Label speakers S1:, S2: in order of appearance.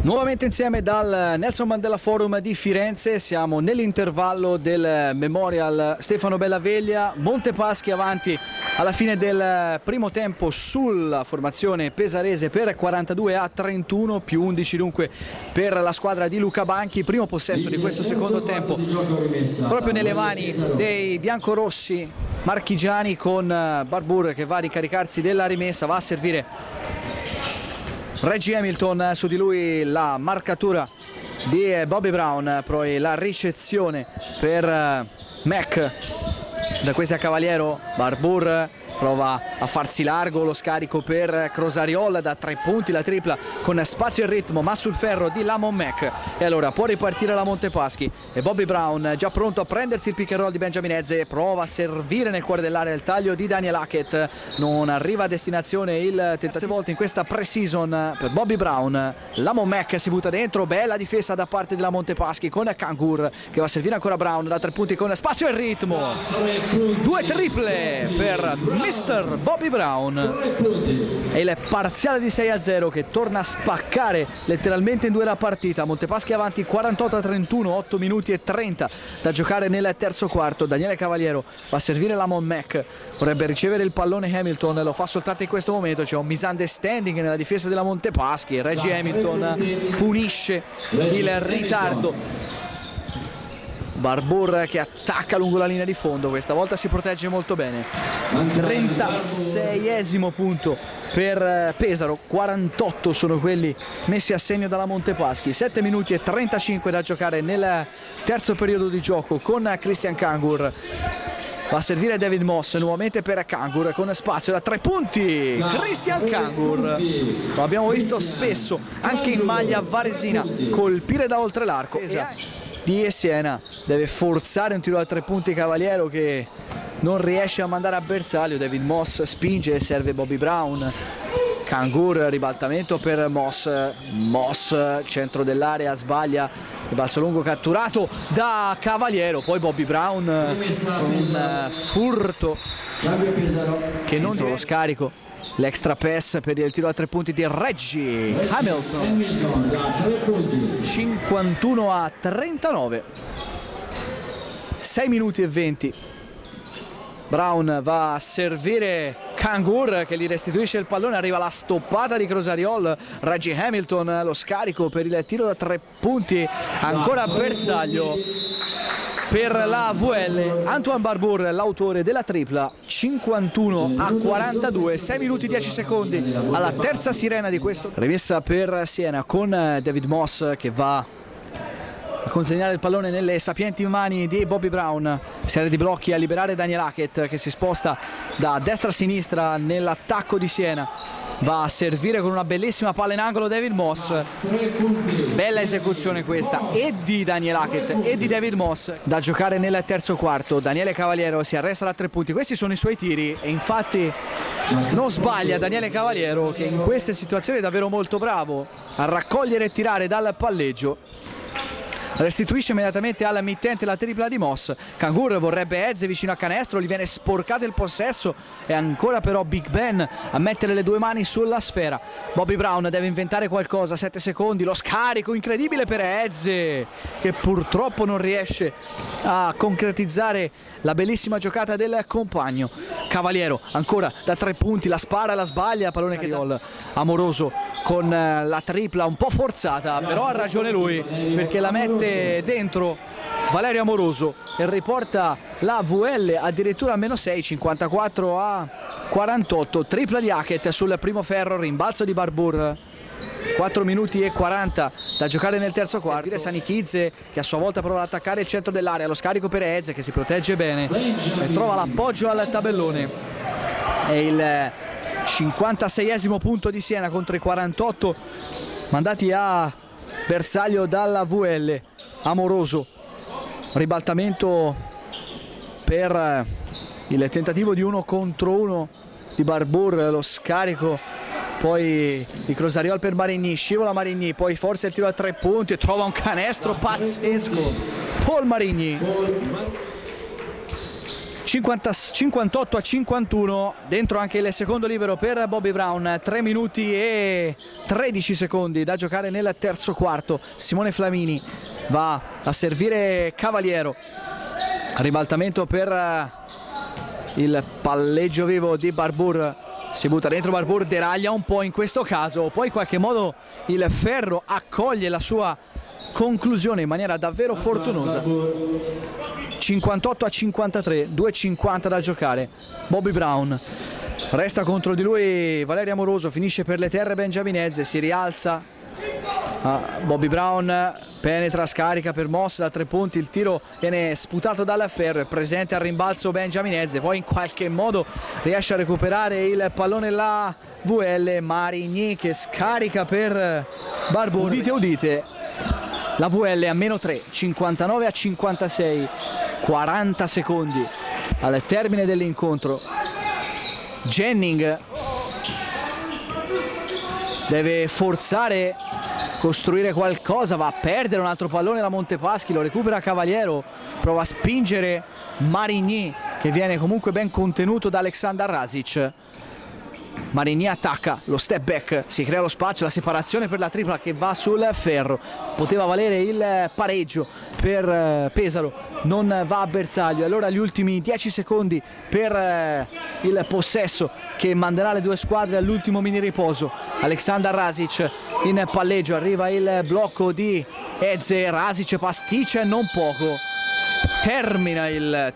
S1: Nuovamente insieme dal Nelson Mandela Forum di Firenze, siamo nell'intervallo del Memorial Stefano Bellaveglia, Montepaschi avanti alla fine del primo tempo sulla formazione pesarese per 42 a 31 più 11 dunque per la squadra di Luca Banchi, primo possesso di questo secondo tempo proprio nelle mani dei biancorossi marchigiani con Barbour che va a ricaricarsi della rimessa, va a servire Reggie Hamilton su di lui la marcatura di Bobby Brown, poi la ricezione per eh, Mac da questi Cavaliero, Barbour prova a farsi largo lo scarico per Crosariol da tre punti la tripla con spazio e ritmo ma sul ferro di Lamon Mac. E allora può ripartire la Montepaschi. E Bobby Brown già pronto a prendersi il pick and roll di Benjamin Ezze prova a servire nel cuore dell'area il taglio di Daniel Hackett. Non arriva a destinazione il tentativo volte in questa pre-season per Bobby Brown. Lamon Mac si butta dentro bella difesa da parte della Montepaschi con Kangur che va a servire ancora Brown da tre punti con spazio e ritmo. Due triple per Mr. Bobby Brown. E il parziale di 6 a 0 che torna a spaccare letteralmente in due la partita. Montepaschi avanti 48 a 31 8 minuti e 30 da giocare nel terzo quarto. Daniele Cavaliero va a servire la Mon Mac vorrebbe ricevere il pallone Hamilton lo fa soltanto in questo momento. C'è un misunderstanding nella difesa della Montepaschi. Reggie Hamilton punisce il ritardo Barbour che attacca lungo la linea di fondo, questa volta si protegge molto bene. 36esimo punto per eh, Pesaro, 48 sono quelli messi a segno dalla Montepaschi, 7 minuti e 35 da giocare nel terzo periodo di gioco con Christian Kangur. Va a servire David Moss nuovamente per Kangur con spazio da tre punti. Christian Kangur. Lo abbiamo visto spesso anche in maglia varesina colpire da oltre l'arco. Esatto di Siena deve forzare un tiro da tre punti Cavaliero che non riesce a mandare a bersaglio David Moss spinge serve Bobby Brown. Kangur ribaltamento per Moss. Moss centro dell'area sbaglia. Il balzo lungo catturato da Cavaliero. Poi Bobby Brown un furto che non trova lo scarico l'extra pass per il tiro a tre punti di Reggie. Hamilton. 51 a 39 6 minuti e 20 Brown va a servire Kangur che gli restituisce il pallone, arriva la stoppata di Crosariol, Reggie Hamilton lo scarico per il tiro da tre punti, ancora bersaglio per la VL Antoine Barbour l'autore della tripla 51 a 42 6 minuti 10 secondi alla terza sirena di questo rimessa per Siena con David Moss che va a consegnare il pallone nelle sapienti mani di Bobby Brown. Serie di blocchi a liberare Daniel Hackett che si sposta da destra a sinistra nell'attacco di Siena va a servire con una bellissima palla in angolo David Moss. Bella esecuzione questa. E di Daniel Hackett e di David Moss. Da giocare nel terzo quarto Daniele Cavaliero si arresta da tre punti. Questi sono i suoi tiri e infatti non sbaglia Daniele Cavaliero che in queste situazioni è davvero molto bravo a raccogliere e tirare dal palleggio restituisce immediatamente alla mittente la tripla di Moss. Kangur vorrebbe Ezze vicino a canestro gli viene sporcato il possesso. E ancora però Big Ben a mettere le due mani sulla sfera. Bobby Brown deve inventare qualcosa 7 secondi lo scarico incredibile per Ezze che purtroppo non riesce a concretizzare la bellissima giocata del compagno. Cavaliero ancora da tre punti la spara la sbaglia pallone che gol amoroso con eh, la tripla un po' forzata però ha ragione lui perché la mette dentro Valerio Amoroso e riporta la VL addirittura a meno 6, 54 a 48, tripla di Hackett sul primo ferro, rimbalzo di Barbour. 4 minuti e 40 da giocare nel terzo quarto. Sani Kizze che a sua volta prova ad attaccare il centro dell'area lo scarico per Ezze che si protegge bene. E trova l'appoggio al tabellone. È il 56esimo punto di Siena contro i 48 mandati a bersaglio dalla VL Amoroso ribaltamento per il tentativo di uno contro uno di Barbour lo scarico poi di Crosariol per Marigny scivola Marigny poi forse il tiro a tre punti e trova un canestro pazzesco. Paul Marigny 50, 58 a 51, dentro anche il secondo libero per Bobby Brown, 3 minuti e 13 secondi da giocare nel terzo quarto. Simone Flamini va a servire Cavaliero, ribaltamento per eh, il palleggio vivo di Barbour, si butta dentro Barbour, deraglia un po' in questo caso, poi in qualche modo il ferro accoglie la sua conclusione in maniera davvero fortunosa. 58 a 53, 2.50 da giocare. Bobby Brown resta contro di lui Valerio Amoroso, finisce per le terre Benjaminezze, si rialza. Ah, Bobby Brown penetra, scarica per Moss da tre punti, il tiro viene sputato dal ferro, è presente al rimbalzo Benjaminezze, poi in qualche modo riesce a recuperare il pallone la VL Marigny che scarica per Barbo. Udite, udite, la VL a meno 3, 59 a 56. 40 secondi al termine dell'incontro. Jennings deve forzare costruire qualcosa va a perdere un altro pallone da Montepaschi lo recupera Cavaliero prova a spingere Marigny che viene comunque ben contenuto da Aleksandar Rasic Marigny attacca lo step back, si crea lo spazio, la separazione per la tripla che va sul ferro, poteva valere il pareggio per eh, Pesaro, non va a bersaglio, allora gli ultimi 10 secondi per eh, il possesso che manderà le due squadre all'ultimo mini riposo, Aleksandar Rasic in palleggio, arriva il blocco di Eze, Rasic pasticcia e non poco, termina il...